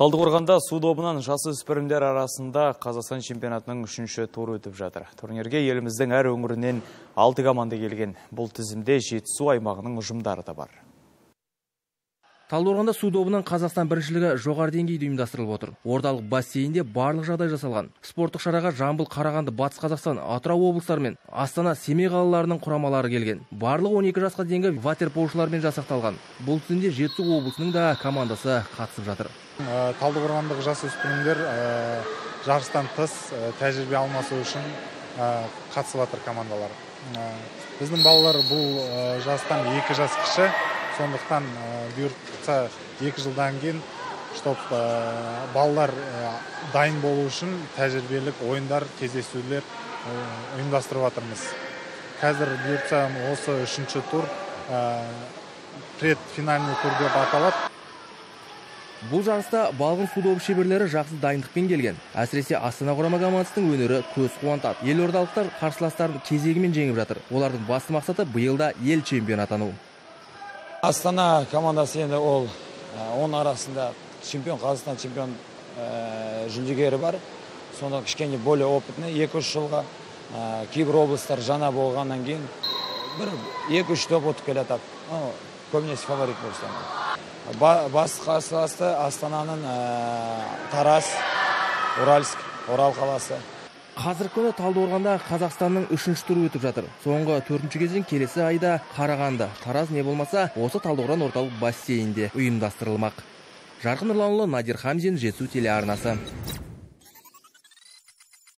Талдықорғанда су добынан жасөспірімдер арасында Қазақстан чемпионатының үшінші туры өтіп жатыр. Турнирге еліміздің әр өңірінен алты команда келген. Бұл тізімде жетісу аймағының ұжымдары да бар. Талдықорғанда су добынан Қазақстан біріншілігі жоғары деңгейде ұйымдастырылып отыр. Орталық бассейнде барлық жағдай жасалған. Спорттық шараға Жамбыл, Қарағанды, Батыс Қазақстан, Атырау облыстары мен Астана, Семей қалаларының құрамалары келген. Барлық 12 жасқа дейінгі ватерполшылармен жасақталған. Бұл тізімде Жетісу облысының да командасы қатысып жатыр. Ә, талдықорғандық жасөспірімдер ә, жарыстан тыс ә, тәжірибе алмасу үшін қатысып жатыр командалар біздің балалар бұл жастан екі жас кіші сондықтан бұйыртса екі жылдан кейін чтоб балалар дайын болу үшін тәжірибелік ойындар кездесулер ұйымдастырып жатырмыз. Қазір бұйыртса осы үшінші тур предфинальный тур деп аталады. Бұл жарыста балғын су добы шеберлері жақсы дайындықпен келген. Әсіресе астана құрама командасының өнері көз қуантады. Елордалықтар қарсыластарын кезегімен жеңіп жатыр. Олардың басты мақсаты биыл да ел чемпионы атану. Астана командасы енді ол оның арасында чемпион қазақстан чемпион жүлдегері бар. Сонда кішкене более опытный екі үш жылға кейбір облыстар жаңа болғаннан кейін бір екі үш топ ұтып келе жатады көбінесе фаворит болса басты қарсыласы астананың тараз уральск орал қаласы. Қазіргі күні талдықорғанда қазақстанның үшінші туры өтіп жатыр. Соңғы төртінші кезең келесі айда қарағанды. Тараз не болмаса осы талдықорған орталық бассейнде ұйымдастырылмақ. Жарқын нұрланұлы надир хамзин жетісу телеарнасы.